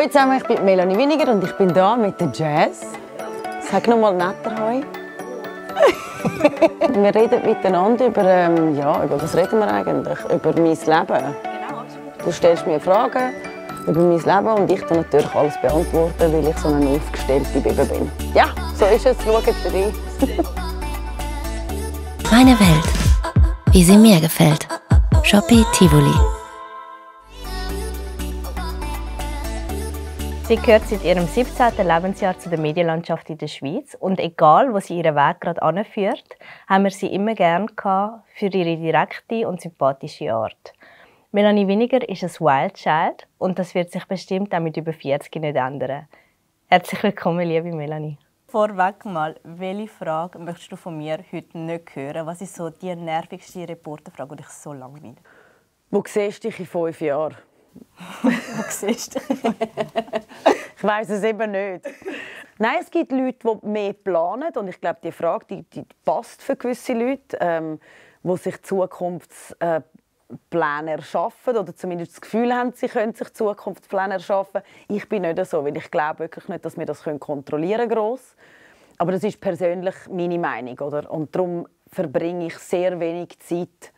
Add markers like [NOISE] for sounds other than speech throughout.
Hallo zusammen, ich bin Melanie Winiger und ich bin hier mit der Jazz. Sag nochmal netter Hoi. [LAUGHS] wir reden miteinander über, ähm, ja, über was reden wir eigentlich? Über mein Leben. Du stellst mir Fragen über mein Leben und ich dann natürlich alles beantworten, weil ich so eine aufgestellte Bibel bin. Ja, so ist es. Schaut rein. Meine Welt. Wie sie mir gefällt. Shopee Tivoli. Sie gehört seit ihrem 17. Lebensjahr zu der Medienlandschaft in der Schweiz und egal, wo sie ihren Weg gerade anführt, haben wir sie immer gern für ihre direkte und sympathische Art. Melanie Winiger ist ein Wild Child und das wird sich bestimmt auch mit über 40 nicht ändern. Herzlich willkommen, liebe Melanie. Vorweg mal, welche Frage möchtest du von mir heute nicht hören? Was ist so die nervigste Reporterfrage, die dich so langweilt? Wo siehst du dich in fünf Jahren? [LAUGHS] Siehst Ich weiß es eben nicht. Nein, es gibt Leute, die mehr planen und ich glaube, die Frage die, die passt für gewisse Leute, ähm, die sich Zukunftspläne erschaffen oder zumindest das Gefühl haben, sie können sich Zukunftspläne erschaffen. Ich bin nicht so, weil ich glaube wirklich nicht, dass wir das kontrollieren können. Aber das ist persönlich meine Meinung. Oder? Und darum verbringe ich sehr wenig Zeit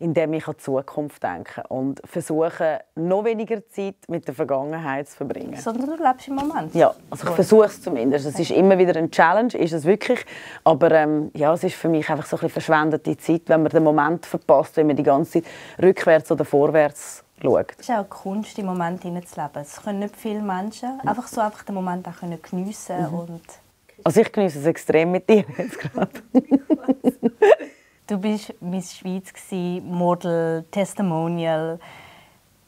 indem ich an die Zukunft denke und versuche, noch weniger Zeit mit der Vergangenheit zu verbringen. Sondern du lebst im Moment? Ja, also ich versuche es zumindest. Es ist immer wieder eine Challenge, ist es wirklich. Aber ähm, ja, es ist für mich einfach so ein verschwendete Zeit, wenn man den Moment verpasst, wenn man die ganze Zeit rückwärts oder vorwärts schaut. Es ist auch Kunst, im Moment zu leben. Es können nicht viele Menschen einfach so einfach den Moment auch geniessen mhm. und also ich genieße es extrem mit dir jetzt gerade. [LAUGHS] [LAUGHS] Du bist Miss Schweiz, Model, Testimonial,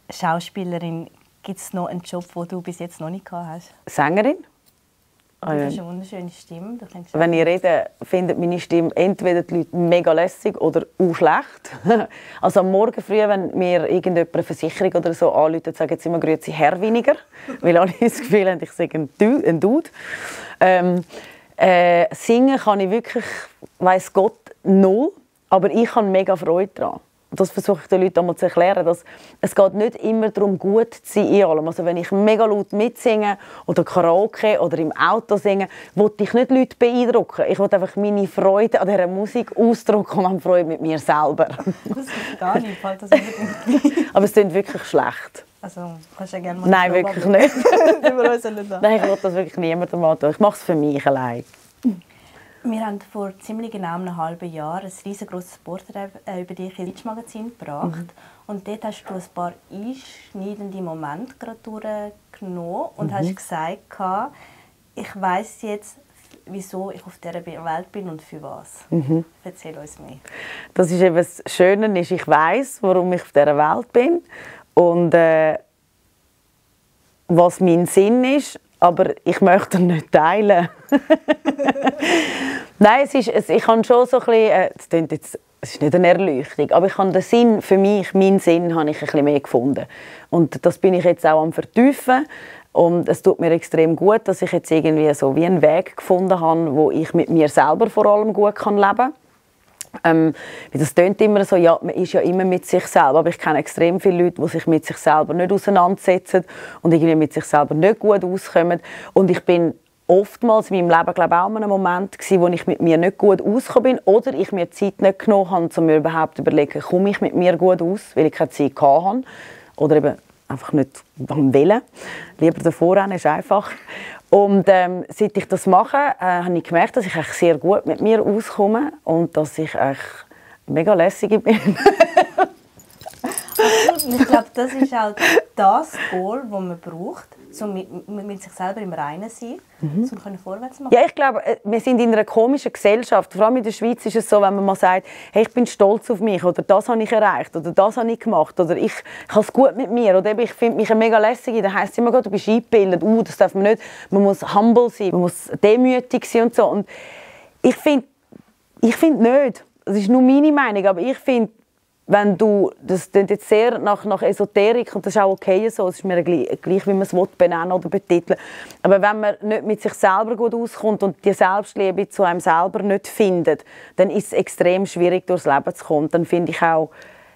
Schauspielerin. Gibt es noch einen Job, den du bis jetzt noch nicht gehabt hast? Sängerin. Du hast eine wunderschöne Stimme. Wenn ich rede, findet meine Stimme entweder die Leute mega lässig oder auch schlecht. [LAUGHS] Also am Morgen früh, wenn mir irgendjemand eine Versicherung oder so anruft, sagen sie immer «Grüezi Herr weniger», [LAUGHS] weil alle das Gefühl haben, ich sage ein Dude. Ähm, äh, singen kann ich wirklich, weiß Gott, null. Aber ich habe mega Freude daran. Das versuche ich den Leuten einmal zu erklären, dass es geht nicht immer darum, gut zu sein in allem. Also wenn ich mega laut mitsinge oder Karaoke oder im Auto singe, will ich nicht Leute beeindrucken. Ich will einfach meine Freude an dieser Musik ausdrücken und habe Freude mit mir selber. Das ist gar nicht, fällt das Aber es klingt wirklich schlecht. Also, kannst du ja gerne mal Nein, wirklich nicht. [LAUGHS] Nein, ich will das wirklich niemandem antun. Ich mache es für mich allein. Wir haben vor ziemlich genau einem halben Jahr ein riesengroßes Porträt äh, über dich im Magazin gebracht. Mhm. Und dort hast du ein paar einschneidende Momente gerade durchgenommen und mhm. hast gesagt, ich weiß jetzt, wieso ich auf dieser Welt bin und für was. Mhm. Erzähl uns mehr. Das ist eben das Schöne, ist, ich weiß, warum ich auf dieser Welt bin und äh, was mein Sinn ist aber ich möchte ihn nicht teilen. [LAUGHS] Nein, es ist, es, ich habe schon so ein bisschen, äh, das jetzt, es ist nicht eine Erleuchtung, aber ich habe den Sinn, für mich, meinen Sinn, habe ich ein bisschen mehr gefunden. Und das bin ich jetzt auch am vertiefen. Und es tut mir extrem gut, dass ich jetzt irgendwie so wie einen Weg gefunden habe, wo ich mit mir selber vor allem gut kann leben kann ähm, das klingt immer so, ja, man ist ja immer mit sich selber, aber ich kenne extrem viele Leute, die sich mit sich selber nicht auseinandersetzen und irgendwie mit sich selber nicht gut auskommen. Und ich bin oftmals in meinem Leben glaube ich, auch in einem Moment gewesen, wo ich mit mir nicht gut ausgekommen bin oder ich mir Zeit nicht genommen habe, um mir überhaupt zu überlegen, komme ich mit mir gut aus, weil ich keine Zeit hatte oder eben einfach nicht wollen. Lieber davor rennen ist einfach. Und ähm, seit ich das mache, äh, habe ich gemerkt, dass ich eigentlich sehr gut mit mir auskomme und dass ich eigentlich mega lässig bin. [LAUGHS] ich glaube, das ist auch das Goal, das man braucht, um mit, mit, sich selber im Reinen zu sein, mhm. um vorwärts zu machen. Ja, ich glaube, äh, wir sind in einer komischen Gesellschaft. Vor allem in der Schweiz ist es so, wenn man mal sagt, hey, ich bin stolz auf mich oder das habe ich erreicht oder das habe ich gemacht oder ich, ich habe es gut mit mir oder ich finde mich mega lässig, dann heisst es immer, du bist eingebildet, uh, das darf man nicht. Man muss humble sein, man muss demütig sein und so. Und ich finde ich find nicht, das ist nur meine Meinung, aber ich finde, wenn du, das klingt jetzt sehr nach, nach Esoterik und das ist auch okay so, es ist mir gleich, wie man es benennen oder betiteln aber wenn man nicht mit sich selber gut auskommt und die Selbstliebe zu einem selber nicht findet, dann ist es extrem schwierig durchs Leben zu kommen. Dann finde ich auch,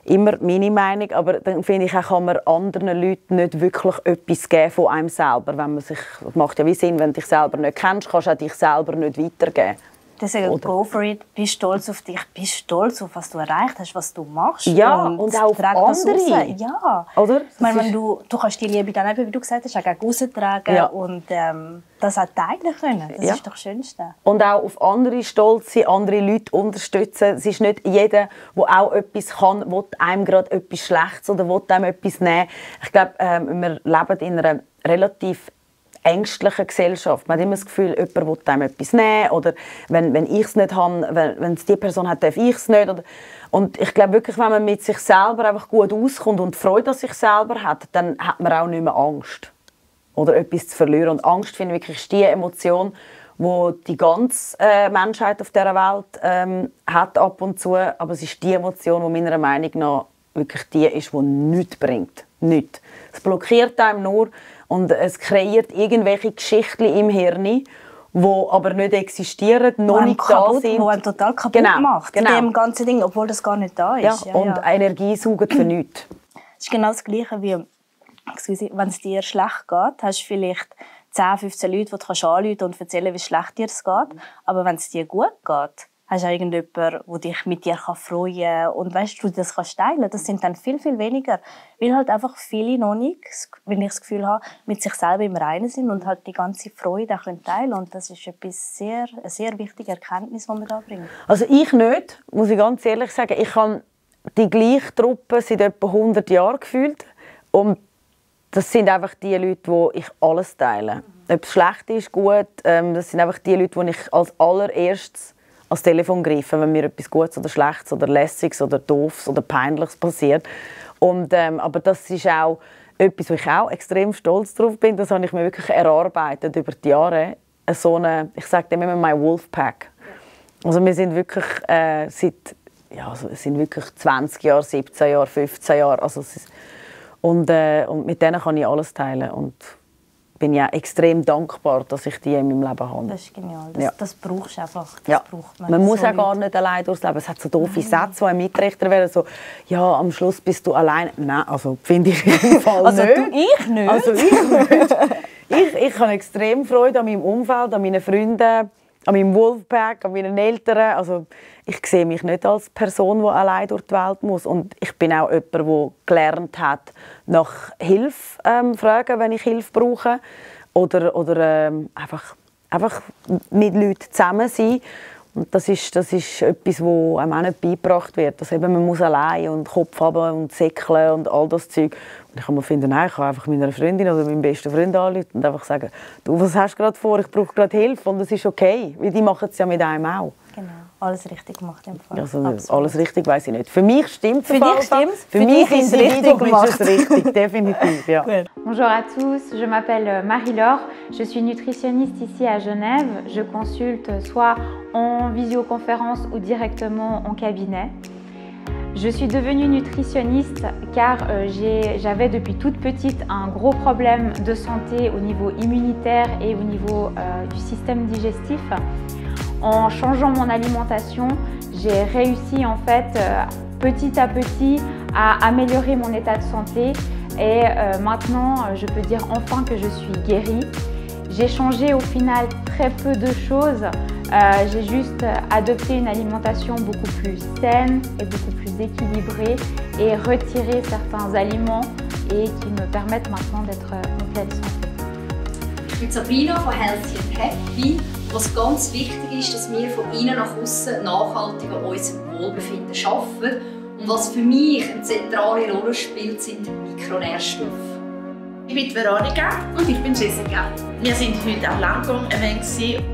immer meine Meinung, aber dann finde ich auch, kann man anderen Leuten nicht wirklich etwas geben von einem selber, wenn man sich, das macht ja wie Sinn, wenn du dich selber nicht kennst, kannst du auch dich selber nicht weitergeben. Deswegen Oder? go for it, bist stolz auf dich, bist stolz auf was du erreicht hast, was du machst. Ja, und, und auch auf andere. Ja. Oder? Ich meine, wenn du, du kannst die Liebe dann eben, wie du gesagt hast, auch raustragen ja. und ähm, das auch teilen können. Das ja. ist doch das Schönste. Und auch auf andere stolz sein, andere Leute unterstützen. Es ist nicht jeder, der auch etwas kann, will einem gerade etwas Schlechtes oder will einem etwas nehmen. Ich glaube, ähm, wir leben in einer relativ ängstlichen Gesellschaft. Man hat immer das Gefühl, jemand will einem etwas nehmen oder wenn, wenn ich es nicht habe, wenn, wenn es die Person hat, darf ich es nicht. Und ich glaube wirklich, wenn man mit sich selber einfach gut auskommt und Freude an sich selber hat, dann hat man auch nicht mehr Angst oder etwas zu verlieren. Und Angst finde ich wirklich die Emotion, wo die ganze äh, Menschheit auf dieser Welt ähm, hat ab und zu, aber es ist die Emotion, die meiner Meinung nach wirklich die ist, die nichts bringt. Nichts. Es blockiert einem nur, und es kreiert irgendwelche Geschichten im Hirn, die aber nicht existieren, noch nicht da sind. Die einen total kaputt genau, macht, genau. dem ganzen Ding, obwohl das gar nicht da ist. Ja, ja und ja. Energie saugt für nichts. Es ist genau das Gleiche wie, wenn es dir schlecht geht, hast du vielleicht 10, 15 Leute, die du anrufen und erzählen, wie schlecht dir es geht. Aber wenn es dir gut geht, hast du irgendjemanden, der dich mit dir freuen kann und weißt du, das kannst teilen. Das sind dann viel, viel weniger, weil halt einfach viele noch nicht, wenn ich das Gefühl habe, mit sich selber im Reinen sind und halt die ganze Freude auch teilen können. Und das ist etwas sehr, eine sehr wichtige Erkenntnis, die wir da bringen. Also ich nicht, muss ich ganz ehrlich sagen. Ich habe die gleiche Truppe seit etwa 100 Jahren gefühlt und das sind einfach die Leute, wo ich alles teile. Ob es schlecht ist, gut, ähm, das sind einfach die Leute, die ich als allererstes ans Telefon greifen, wenn mir etwas Gutes oder Schlechtes oder Lässiges oder Doofes oder Peinliches passiert. Und, ähm, aber das ist auch etwas, wo ich auch extrem stolz drauf bin. Das habe ich mir wirklich erarbeitet über die Jahre. So eine, ich sage dem immer mein Wolfpack. Also wir sind wirklich äh, seit ja, also es sind wirklich 20 Jahre, 17 Jahre, 15 Jahre. Also ist, und, äh, und mit denen kann ich alles teilen. Und bin ja extrem dankbar, dass ich die in meinem Leben habe. Das ist genial. Das, ja. das brauchst du einfach. Das ja. braucht man. Man muss so auch gar nicht allein durchs Leben. Es hat so doofe Nein. Sätze, die mitrechter werden. So, ja, am Schluss bist du allein. Nein, also finde ich im Fall also nicht. Du, ich nicht. Also ich nicht. ich, ich habe extrem Freude an meinem Umfeld, an meinen Freunden, an meinem Wolfpack, an meinen Eltern. Also ich sehe mich nicht als Person, die allein durch die Welt muss. Und ich bin auch jemand, der gelernt hat, nach Hilfe ähm, fragen, wenn ich Hilfe brauche. Oder, oder ähm, einfach, einfach mit Leuten zusammen sein. Und das ist, das ist etwas, das einem auch nicht beigebracht wird. Dass eben, man muss allein und Kopf haben und säckeln und all das Zeug. Ich kann mir finden, nein, ich kann einfach meiner Freundin oder meinem besten Freund anrufen und einfach sagen, du, was hast du gerade vor? Ich brauche gerade Hilfe und das ist okay. Weil die machen es ja mit einem auch. Genau alles richtig gemacht im Fall. Also, alles richtig weiß ich nicht. Für mich stimmt Für dich stimmt Für, Für mich ist es richtig gemacht. Ist es [LAUGHS] richtig, definitiv, ja. Bonjour à tous, je m'appelle Marie-Laure, je suis nutritionniste ici à Genève. Je consulte soit en visioconférence ou directement en cabinet. Je suis devenue nutritionniste car euh, j'avais depuis toute petite un gros problème de santé au niveau immunitaire et au niveau euh, du système digestif. En changeant mon alimentation, j'ai réussi en fait euh, petit à petit à améliorer mon état de santé et maintenant je peux dire enfin que je suis guérie. J'ai changé au final très peu de choses. j'ai juste adopté une alimentation beaucoup plus saine et beaucoup plus équilibrée et retiré certains aliments et qui me permettent maintenant d'être en pleine santé. Ich bin Sabrina von Healthy and Happy was ganz wichtig ist, dass wir von innen nach außen nachhaltig an unserem Wohlbefinden arbeiten. Und was für mich eine zentrale Rolle spielt, sind Mikronährstoffe. Ich bin Veronika und ich bin Jessica. Wir sind heute am Langgang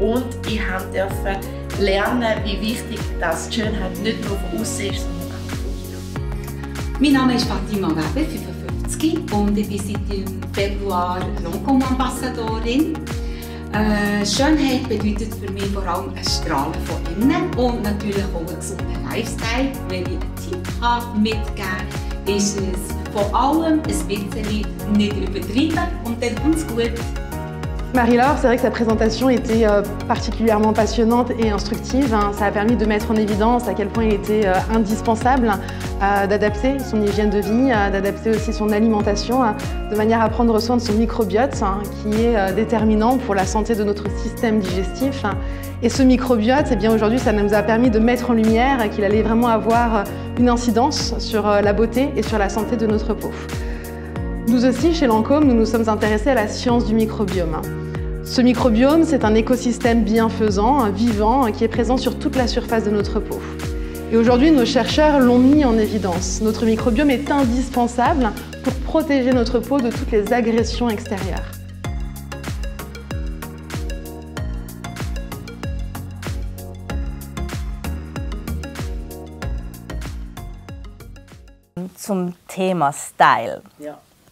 und ich durfte lernen, wie wichtig das die Schönheit nicht nur von außen ist, Mein Name ist Fatima Weber, 55 und ich bin seit dem Februar Lancôme-Ambassadorin. Äh, Schönheit bedeutet für mich vor allem ein Strahlen von innen und natürlich auch einen gesunden Lifestyle. Wenn ich einen Tipp habe, mitgeben ist es vor allem ein bisschen nicht übertrieben und dann kommt es gut. Marie-Laure, c'est vrai que sa présentation était euh, particulièrement passionnante et instructive. Hein. Ça a permis de mettre en évidence à quel point il était euh, indispensable euh, d'adapter son hygiène de vie, d'adapter aussi son alimentation, de manière à prendre soin de son microbiote, hein, qui est déterminant pour la santé de notre système digestif. Et ce microbiote, eh bien aujourd'hui, ça nous a permis de mettre en lumière qu'il allait vraiment avoir une incidence sur la beauté et sur la santé de notre peau. Nous aussi, chez Lancôme, nous nous sommes intéressés à la science du microbiome. Ce microbiome, c'est un écosystème bienfaisant, vivant, qui est présent sur toute la surface de notre peau. Et aujourd'hui, nos chercheurs l'ont mis en évidence. Notre microbiome est indispensable pour protéger notre peau de toutes les agressions extérieures. Zum Thema Style.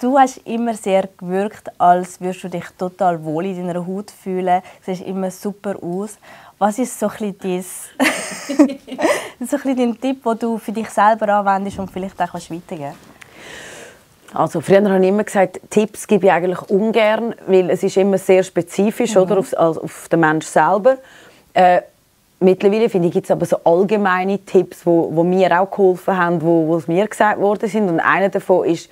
Du hast immer sehr gewirkt, als würdest du dich total wohl in deiner Haut fühlen. Du siehst immer super aus. Was ist so ein bisschen, [LAUGHS] so ein dein Tipp, den du für dich selber anwendest und vielleicht auch weitergeben also früher habe ich immer gesagt, Tipps gebe ich eigentlich ungern, weil es ist immer sehr spezifisch mhm. oder, auf, also auf den Menschen selber. Äh, mittlerweile finde ich, gibt es aber so allgemeine Tipps, wo, wo mir auch geholfen haben, wo, wo mir gesagt worden sind. Und einer davon ist,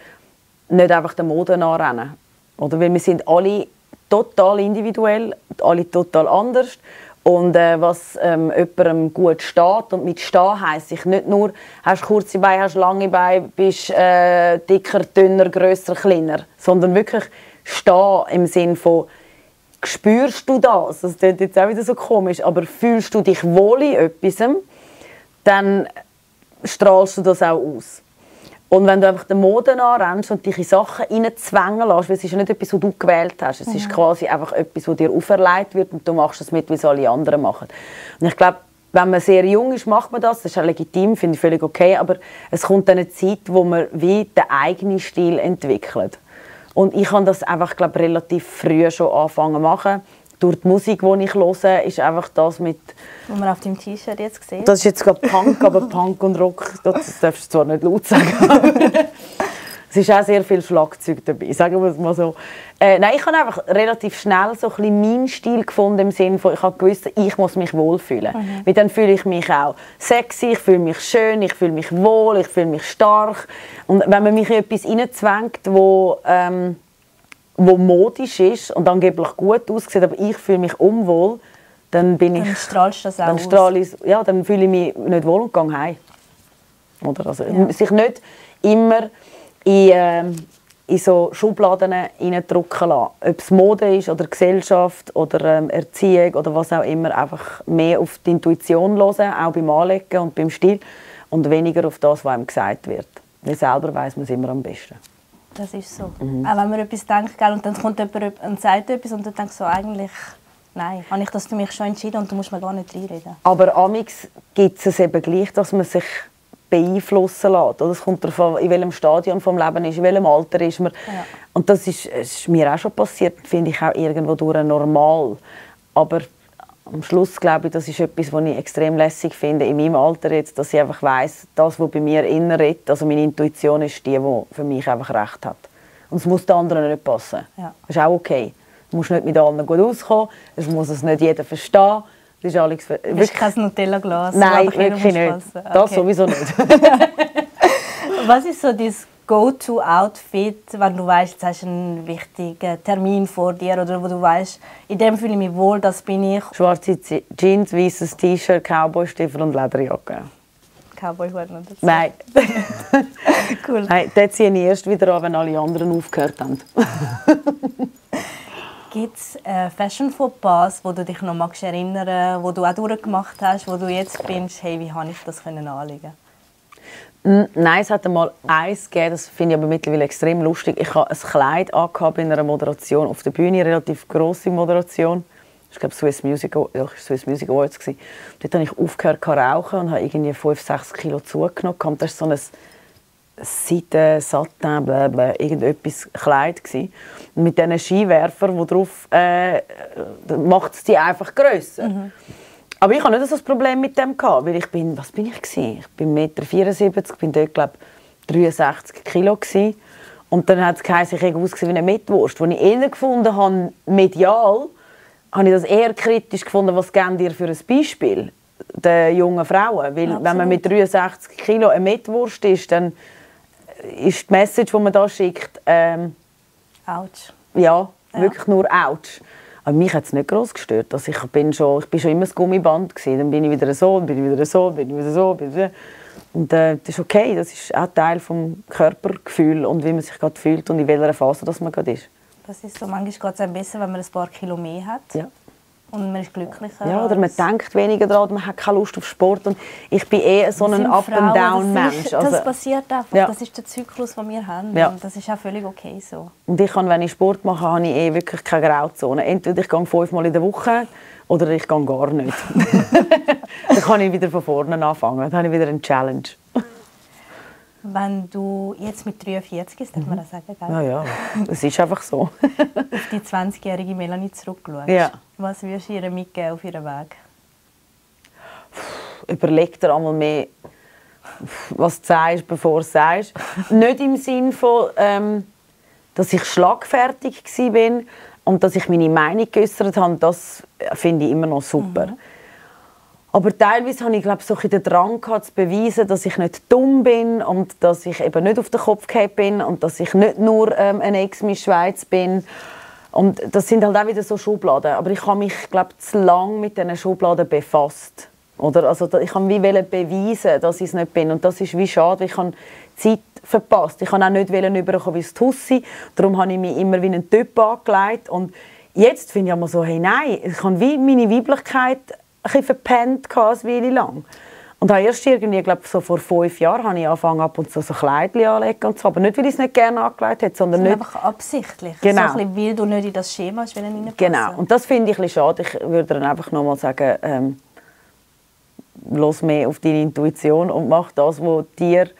nicht einfach der Mode nachrennen. Oder? Weil wir sind alle total individuell, alle total anders. Und äh, was ähm, jemandem gut steht, und mit stehen heisst ich nicht nur, hast kurze Beine, hast lange Beine, bist äh, dicker, dünner, grösser, kleiner, sondern wirklich stehen im Sinn von, spürst du das? Das klingt jetzt auch wieder so komisch, aber fühlst du dich wohl in etwas, dann strahlst du das auch aus. Und wenn du einfach der Mode anrennst und dich in Sachen reinzwängen lässt, weil es ist ja nicht etwas, was du gewählt hast, es ja. ist quasi einfach etwas, was dir auferlegt wird und du machst es mit, wie es alle anderen machen. Und ich glaube, wenn man sehr jung ist, macht man das, das ist auch legitim, finde ich völlig okay, aber es kommt dann eine Zeit, wo man wie den eigenen Stil entwickelt. Und ich habe das einfach, glaube relativ früh schon angefangen zu machen durch die Musik, die ich höre, ist einfach das mit... Was man auf dem T-Shirt jetzt sieht. Das ist jetzt gerade Punk, aber Punk und Rock, das darfst du zwar nicht laut sagen. [LAUGHS] es ist auch sehr viel Schlagzeug dabei, sagen wir es mal so. Äh, nein, ich habe einfach relativ schnell so ein bisschen meinen Stil gefunden, im Sinne von, ich habe gewusst, ich muss mich wohlfühlen. Mhm. Weil dann fühle ich mich auch sexy, ich fühle mich schön, ich fühle mich wohl, ich fühle mich stark. Und wenn man mich in etwas reinzwängt, wo... Ähm, wo modisch ist und angeblich gut aussieht, aber ich fühle mich unwohl, dann bin dann ich... strahlst du das auch dann strahle ich, Ja, dann fühle ich mich nicht wohl und gehe heim. Oder also, ja. Sich nicht immer in, äh, in so Schubladen hineindrücken lassen. Ob es Mode ist oder Gesellschaft oder ähm, Erziehung oder was auch immer. Einfach mehr auf die Intuition hören, auch beim Anlegen und beim Stil und weniger auf das, was einem gesagt wird. Weil selber weiß man es immer am besten. Das ist so. Mhm. Auch wenn man etwas denkt, gell, und dann kommt jemand und sagt etwas und dann denkst du so, eigentlich, nein, habe ich das für mich schon entschieden und du musst mir gar nicht reinreden. Aber amix gibt es eben gleich, dass man sich beeinflussen lässt. Es kommt darauf an, in welchem Stadium vom Leben ist, in welchem Alter ist man. Ja. Und das ist, ist, mir auch schon passiert, finde ich auch irgendwo durch normal. Aber am Schluss glaube ich, das ist etwas, was ich extrem lässig finde in meinem Alter jetzt, dass ich einfach weiß, das, was bei mir innen redet, also meine Intuition ist die, die für mich einfach recht hat. Und es muss den anderen nicht passen. Ja. Das ist auch okay. Du musst nicht mit allen gut auskommen, es muss es nicht jeder verstehen. Das ist alles... Das ist kein Nutella-Glas. Nein, wirklich nicht. Okay. Das sowieso nicht. [LAUGHS] [LAUGHS] Was ist so dein Go-to-Outfit, wenn du weißt, jetzt hast du einen wichtigen Termin vor dir oder wo du weißt, in dem fühle ich mich wohl, das bin ich. Schwarze Jeans, weißes T-Shirt, Cowboy-Stiefel und Lederjacke. Cowboy-Hut noch dazu? Nein. [LAUGHS] cool. Nein, dort ziehe ich erst wieder an, wenn alle anderen aufgehört haben. [LAUGHS] Gibt es äh, fashion fauxpas wo du dich noch magst erinnern wo du auch durchgemacht hast, wo du jetzt findest, hey, wie habe ich das können anlegen Nein, es hat einmal eins gegeben, das finde ich aber mittlerweile extrem lustig. Ich habe ein Kleid angehabt in einer Moderation auf der Bühne, eine relativ grosse Moderation. Ich glaube, Swiss Music, ja, Swiss Music Awards. Gewesen. Dort habe ich aufgehört zu rauchen und habe irgendwie 5, 6 Kilo zugenommen. Das war so ein Seiten, Satin, blablabla, irgendetwas Kleid. Gewesen. Und mit diesen Skiwerfern, die drauf äh, macht es die einfach grösser. Mhm. Aber ich hatte nicht so ein Problem mit dem, gehabt, weil ich bin, was bin ich gewesen? Ich bin 1,74 Meter, bin dort, glaube 63 Kilo gewesen. Und dann hat es geheißen, ich ausgesehen wie eine Mitwurst. Als ich eher gefunden habe, medial, habe ich das eher kritisch gefunden, was geben dir für ein Beispiel den jungen Frauen. Weil Absolut. wenn man mit 63 Kilo eine Mitwurst ist, dann ist die Message, die man da schickt, ähm, Autsch. ja, wirklich nur ouch. Aber mich hat es nicht groß gestört. Also ich, bin schon, ich bin schon immer das Gummiband. Gewesen. Dann bin ich wieder so, dann bin ich wieder so, dann bin ich wieder so. Bin ich wieder. Und äh, das ist okay. Das ist auch Teil des Körpergefühls und wie man sich gerade fühlt und in welcher Phase das man gerade ist. Das ist so, manchmal geht es besser, wenn man ein paar Kilo mehr hat. Ja. Und man ist glücklicher. Ja, oder man denkt weniger daran, man hat keine Lust auf Sport. Und ich bin eher so ein das Up-and-Down-Mensch. ist- Also, Das passiert einfach. Ja. Das ist der Zyklus, den wir haben. Ja. Und das ist auch völlig okay so. und ich kann, wenn ich Sport mache, habe ich eh wirklich keine Grauzone. Entweder ich gehe fünfmal in der Woche oder ich gehe gar nicht. [LAUGHS] dann kann ich wieder von vorne anfangen. Dann habe ich wieder eine Challenge. Wenn du jetzt mit 43, ist, darf man das sagen, gell? Ja, ja, es ist einfach so. [LAUGHS] auf die 20-jährige Melanie zurückschaust, Ja. was würdest du ihr mitgeben auf ihren Weg? Überleg dir einmal mehr, was du sagst, bevor du es sagst. Nicht im Sinn von, ähm, dass ich schlagfertig war und dass ich meine Meinung geäußert habe. Das finde ich immer noch super. Aber teilweise habe ich glaube so ein den Drang gehabt, zu beweisen, dass ich nicht dumm bin und dass ich eben nicht auf den Kopf gefallen bin und dass ich nicht nur ähm, eine Ex-Miss Schweiz bin. Und das sind halt auch wieder so Schubladen. Aber ich habe mich glaube zu lange mit diesen Schubladen befasst. Oder? Also, ich wollte wie beweisen, dass ich es nicht bin. Und das ist wie schade, ich habe Zeit verpasst. Ich wollte auch nicht wollen rüberkommen wie das Tussi. Darum habe ich mich immer wie einen Typ angelegt. Und jetzt finde ich immer so, hey, nein, ich habe wie meine Weiblichkeit ein bisschen verpennt gehabt, eine Weile lang. Und habe erst irgendwie, glaube so vor fünf Jahren, habe ich angefangen, ab und zu so Kleidchen anzulegen und so. Aber nicht, weil ich es nicht gerne angelegt hätte, sondern nicht... einfach absichtlich. Genau. So ein bisschen, weil du nicht in das Schema hast, reinpassen Genau, und das finde ich ein bisschen schade. Ich würde dann einfach nochmal sagen, ähm, los mehr auf deine Intuition und mach das, was dir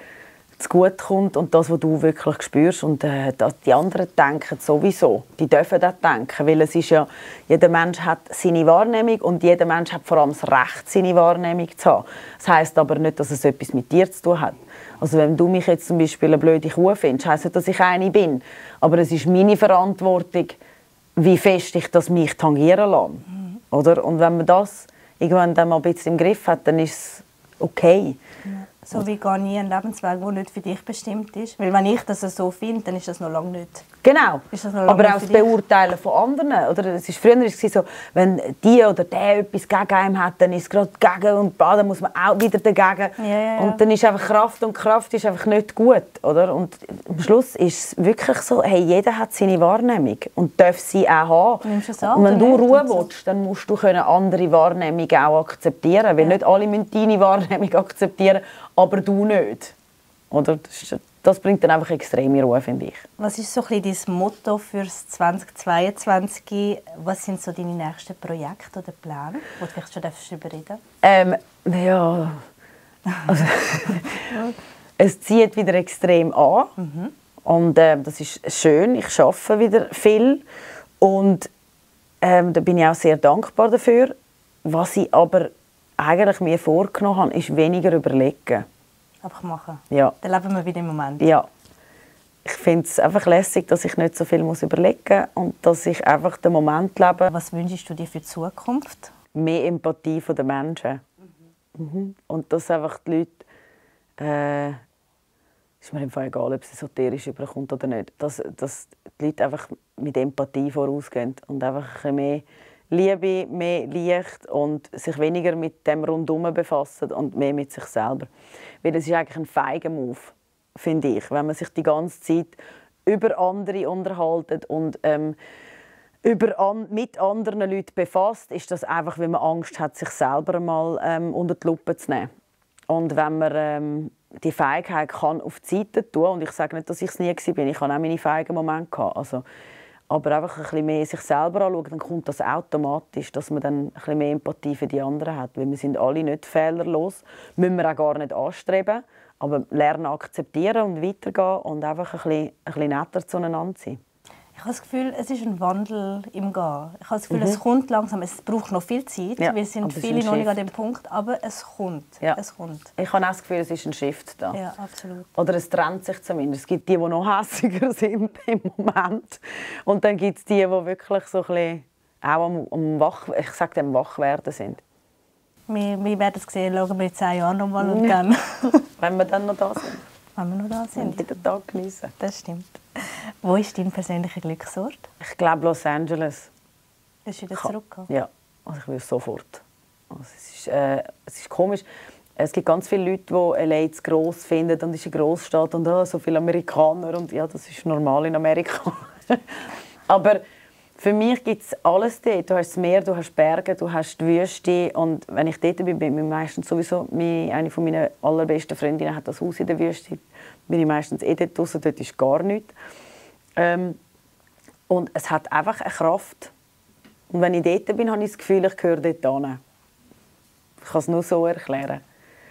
zu gut kommt und das, was du wirklich spürst. Und äh, die anderen denken sowieso. Die dürfen das denken, weil es ist ja, jeder Mensch hat seine Wahrnehmung und jeder Mensch hat vor allem das Recht, seine Wahrnehmung zu haben. Das heißt aber nicht, dass es etwas mit dir zu tun hat. Also wenn du mich jetzt zum Beispiel eine blöde Kuh findest, heisst nicht, dass ich eine bin. Aber es ist meine Verantwortung, wie fest ich das mich tangieren lasse. Oder? Und wenn man das irgendwann dann mal ein bisschen im Griff hat, dann ist es okay. So wie gar nie ein Lebensweg, der nicht für dich bestimmt ist. Weil wenn ich das so finde, dann ist das noch lange nicht. Genau. Aber auch das? Beurteilen von anderen. Oder es ist früher war es so, wenn die oder der etwas gegen einen hat, dann ist es gerade gegen und dann muss man auch wieder dagegen. Ja, ja. Und dann ist einfach Kraft und Kraft ist einfach nicht gut. Oder? Und am Schluss ist es wirklich so, hey, jeder hat seine Wahrnehmung und darf sie auch haben. Und wenn du? Ruhe willst, dann musst du können andere Wahrnehmung auch akzeptieren. Weil nicht alle müssen deine Wahrnehmung akzeptieren, aber du nicht. Oder? Das, ist, das bringt dann einfach extreme Ruhe, finde ich. Was ist so ein bisschen dein Motto für 2022? Was sind so deine nächsten Projekte oder Pläne, wo du vielleicht schon darüber reden Ähm, ja. Also, [LAUGHS] es zieht wieder extrem an. Und ähm, das ist schön. Ich arbeite wieder viel. Und ähm, da bin ich auch sehr dankbar dafür. Was ich aber eigentlich mir vorgenommen habe, ist weniger überlegen. Einfach machen. Ja. Dann leben wir wieder im Moment. Ja. Ich finde es einfach lässig, dass ich nicht so viel muss überlegen muss und dass ich einfach den Moment lebe. Was wünschst du dir für die Zukunft? mehr Empathie von den Menschen. Mhm. Und dass einfach die Leute, äh, ist mir im Fall egal, ob es esoterisch überkommt oder nicht, dass, dass die Leute einfach mit Empathie vorausgehen und einfach ein bisschen mehr Liebe, mehr Licht und sich weniger mit dem Rundum befassen und mehr mit sich selber. Weil das ist eigentlich ein feiger Move, finde ich, wenn man sich die ganze Zeit über andere unterhalten und ähm, über an, mit anderen Leuten befasst, ist das einfach, weil man Angst hat, sich selber mal ähm, unter die Lupe zu nehmen. Und wenn man ähm, die Feigheit kann auf die Seite tun, und ich sage nicht, dass ich es nie war, ich hatte auch meine feigen Momente. Also, aber einfach ein bisschen mehr sich selber anschauen, dann kommt das automatisch, dass man dann ein bisschen mehr Empathie für die anderen hat. Weil wir sind alle nicht fehlerlos, müssen wir auch gar nicht anstreben, aber lernen akzeptieren und weitergehen und einfach ein bisschen, ein bisschen netter zueinander sein. Ich habe das Gefühl, es ist ein Wandel im Gehen. Ich habe das Gefühl, es kommt langsam. Es braucht noch viel Zeit. Ja, wir sind viele noch nicht an dem Punkt, aber es kommt. Ja. Es kommt. Ich habe auch das Gefühl, es ist ein Shift da. Ja, absolut. Oder es trennt sich zumindest. Es gibt die, die noch hässiger [LAUGHS] sind im Moment. Und dann gibt es die, die wirklich so ein bisschen auch am, am Wach, ich sage dem Wachwerden sind. Wir, wir werden es sehen, schauen wir in zehn Jahren nochmal und [LAUGHS] dann, Wenn wir dann noch da sind. wenn wir noch da Und sind. den Tag geniessen. Das stimmt. [LAUGHS] Wo ist dein persönlicher Glücksort? Ich glaube Los Angeles. Willst du wieder zurückgehen? Ja, also ich will sofort. Also es, ist, äh, es ist komisch. Es gibt ganz viele Leute, die LA zu gross finden und es ist eine Großstadt und ah, so viele Amerikaner und ja, das ist normal in Amerika. [LAUGHS] Aber für mich gibt es alles dort. Du hast das Meer, du hast Berge, du hast die Wüste und wenn ich dort bin, bin ich meistens sowieso, meine, eine von meiner allerbesten Freundinnen hat das Haus in der Wüste, bin ich meistens eh dort draussen, dort ist gar nichts. Ähm, und es hat einfach eine Kraft. Und wenn ich dort bin, habe ich das Gefühl, ich gehöre dort hin. Ich kann es nur so erklären.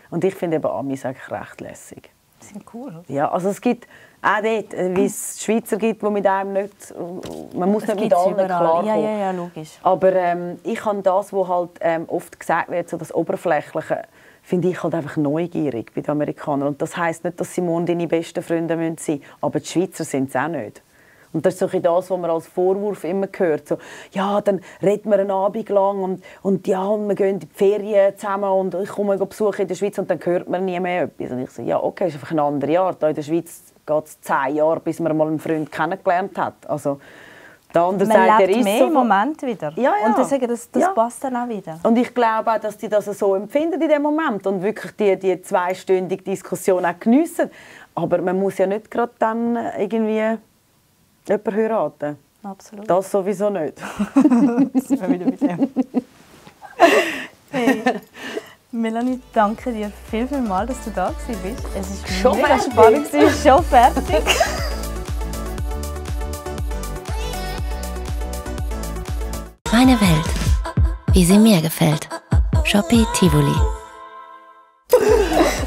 Und ich finde eben Amis eigentlich recht lässig. Die sind cool. Ja, also es gibt auch dort, äh, wie es Schweizer gibt, die mit einem nicht, man muss Es nicht mit allen klarkommen. Ja, ja, ja, logisch. Aber ähm, ich habe das, was halt ähm, oft gesagt wird, so das Oberflächliche, finde ich halt einfach neugierig bei den Amerikanern. Und das heißt nicht, dass sie morgen deine besten Freunde sein müssen, aber die Schweizer sind es auch nicht. Und das ist so ein das, was man als Vorwurf immer hört. So, ja, dann reden wir einen Abend lang und, und ja, und wir gehen in die Ferien zusammen und ich komme besuchen in der Schweiz und dann hört man nie mehr etwas. Und ich so, ja, okay, ist einfach eine andere Art. Hier in der Schweiz geht es zehn Jahre, bis man mal einen Freund kennengelernt hat. Also, der andere Man sagt, er ist mehr so im Moment wieder. Ja, ja. Und deswegen, das, das Ja. passt dann auch wieder. und ich glaube auch, dass die das so empfinden in dem Moment und wirklich die, die zweistündige Diskussion auch geniessen. Aber man muss ja nicht gerade dann äh, irgendwie jemanden heiraten. Absolut. Das sowieso nicht. [LAUGHS] sind wir wieder mit dem. Hey. Melanie, danke dir viel, viel mal, dass du da gewesen bist. Es ist Schon mega fertig? spannend, schon fertig. [LAUGHS] Meine Welt. Wie sie mir gefällt. Shopee Tivoli.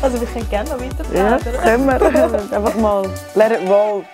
Also wir können gerne noch weiter Ja, können wir. [LAUGHS] Einfach mal let it roll.